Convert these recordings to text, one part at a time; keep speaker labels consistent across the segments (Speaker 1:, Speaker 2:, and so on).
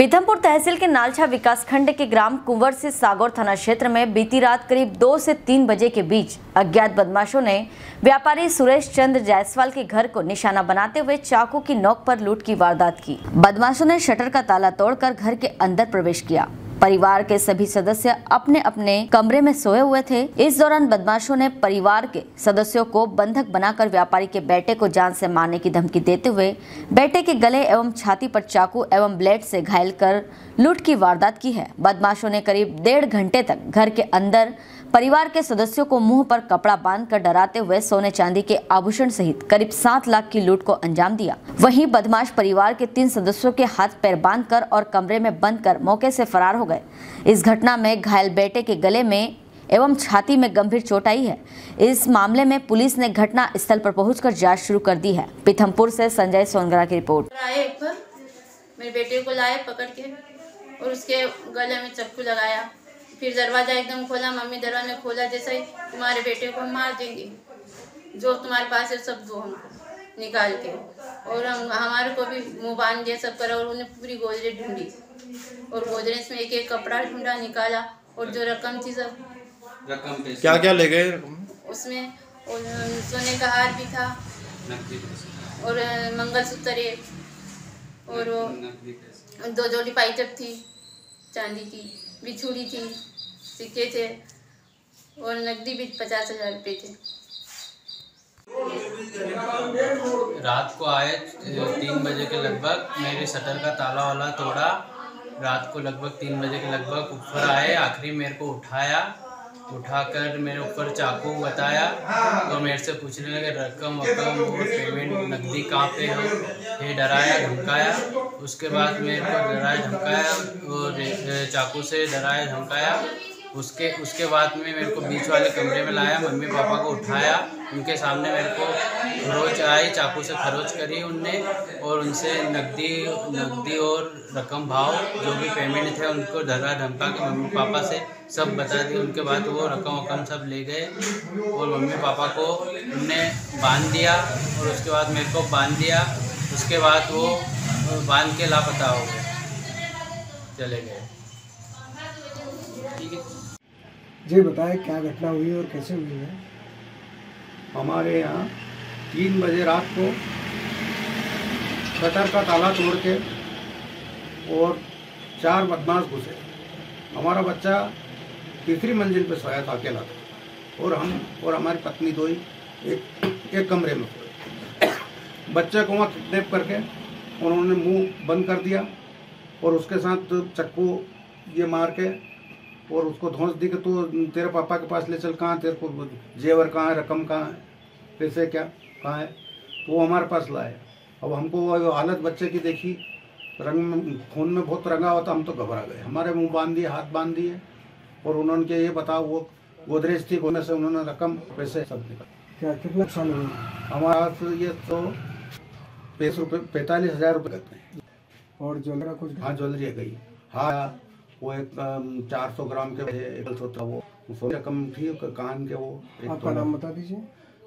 Speaker 1: पीथमपुर तहसील के नालछा विकासखंड के ग्राम कुंवर से सागौर थाना क्षेत्र में बीती रात करीब दो से तीन बजे के बीच अज्ञात बदमाशों ने व्यापारी सुरेश चंद्र जायसवाल के घर को निशाना बनाते हुए चाकू की नोक पर लूट की वारदात की। बदमाशों ने शटर का ताला तोड़कर घर के अंदर प्रवेश किया। परिवार के सभी सदस्य अपने अपने कमरे में सोए हुए थे। इस दौरान बदमाशों ने परिवार के सदस्यों को बंधक बनाकर व्यापारी के बेटे को जान से मारने की धमकी देते हुए बेटे के गले एवं छाती पर चाकू एवं ब्लेड से घायल कर लूट की वारदात की है। बदमाशों ने करीब डेढ़ घंटे तक घर के अंदर परिवार के सदस्यों को मुँह पर कपड़ा बांधकर डराते हुए सोने चांदी के आभूषण सहित करीब सात लाख की लूट को अंजाम दिया। वहीं बदमाश परिवार के तीन सदस्यों के हाथ पैर बांधकर और कमरे में बंद कर मौके से फरार हो गए। इस घटना में घायल बेटे के गले में एवं छाती में गंभीर चोट आई है। इस मामले में पुलिस ने घटना स्थल पर पहुंचकर जाँच शुरू कर दी है। पीथमपुर से संजय सोनगरा की रिपोर्ट।
Speaker 2: मेरे बेटे को लाए, पकड़ के और उसके गले में चक्कू लगाया। फिर दरवाज़ा एकदम खोला मम्मी दरवाज़ा खोला जैसे ही तुम्हारे बेटे को हम मार देंगे। जो तुम्हारे पास है सब दो हमको निकाल के। और हम हमारे को भी मुँह बाँध दिया सब करा और उन्हें पूरी गोदरेज ढूंढी। और गोदरेज में एक एक कपड़ा ढूंढा निकाला और जो रकम थी सब।
Speaker 3: रकम
Speaker 4: क्या क्या ले गए
Speaker 2: उसमें सोने का हार भी था। और मंगलसूत्र एक और वो दो जोड़ी पाइजप थी चांदी की। बिछुड़ी थी सिक्के थे और नकदी भी पचास हज़ार रुपये थे।
Speaker 3: रात को आए तीन बजे के लगभग मेरे शटर का ताला वाला तोड़ा। रात को लगभग तीन बजे के लगभग ऊपर आए, आखिरी मेरे को उठाया। उठाकर मेरे ऊपर चाकू बताया तो मेरे से पूछने लगे, रकम वकम और पेमेंट नकदी कहाँ पे हो? ये डराया, धमकाया। उसके बाद मेरे को डराया, धमकाया और चाकू से डराया, धमकाया। उसके उसके बाद में मेरे को बीच वाले कमरे में लाया, मम्मी पापा को उठाया, उनके सामने मेरे को खरोच आई, चाकू से खरोच करी उनने, और उनसे नकदी नकदी और रकम भाव, जो भी पेमेंट थे, उनको धरा धमका के मम्मी पापा से सब बता दिए उनके बाद वो रकम वकम सब ले गए, और मम्मी पापा को उनने बाँध दिया, और उसके बाद मेरे को बाँध दिया, उसके बाद वो बाँध के लापता हो गए, चले गए।
Speaker 5: जी बताएँ क्या घटना हुई और कैसे हुई है?
Speaker 6: हमारे यहाँ तीन बजे रात को शटर का ताला तोड़ के और चार बदमाश घुसे। हमारा बच्चा तीसरी मंजिल पर सोया था, अकेला था। और हम और हमारी पत्नी दो ही एक एक कमरे में बच्चे को वहाँ किडनेप करके उन्होंने मुँह बंद कर दिया और उसके साथ चक्कू ये मार के और उसको धौंस दी कि तू तेरे पापा के पास ले चल कहाँ तेरे को जेवर कहाँ है रकम कहाँ है पैसे क्या कहाँ है? तो वो हमारे पास लाए अब हमको वो हालत बच्चे की देखी रंग में खून में बहुत रंगा हुआ था हम तो घबरा गए। हमारे मुँह बाँध दिए हाथ बाँध दिए और उन्होंने के ये बताओ वो गोदरेज थी गोने से उन्होंने रकम पैसे सब निकाल।
Speaker 5: क्या कितना नुकसान
Speaker 6: हमारा तो ये तो पैंतीस रुपये पैंतालीस हज़ार रुपये कहते हैं।
Speaker 5: और ज्वेलरी कुछ?
Speaker 6: हाँ ज्वेलरी गई। हाँ वो एक चार सौ ग्राम के था वो। सोने रकम थी कान के वो
Speaker 5: आपका नाम बता दीजिए।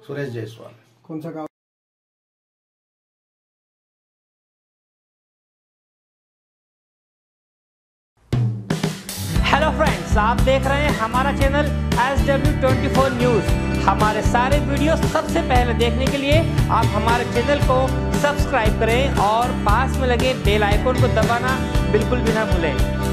Speaker 6: सुरेश जायसवाल।
Speaker 5: कौन सा गाँव?
Speaker 7: हेलो फ्रेंड्स आप देख रहे हैं हमारा channel S W twenty four news हमारे सारे वीडियो सबसे पहले देखने के लिए आप हमारे चैनल को सब्सक्राइब करें और पास में लगे बेल आइकन को दबाना बिल्कुल भी ना भूलें।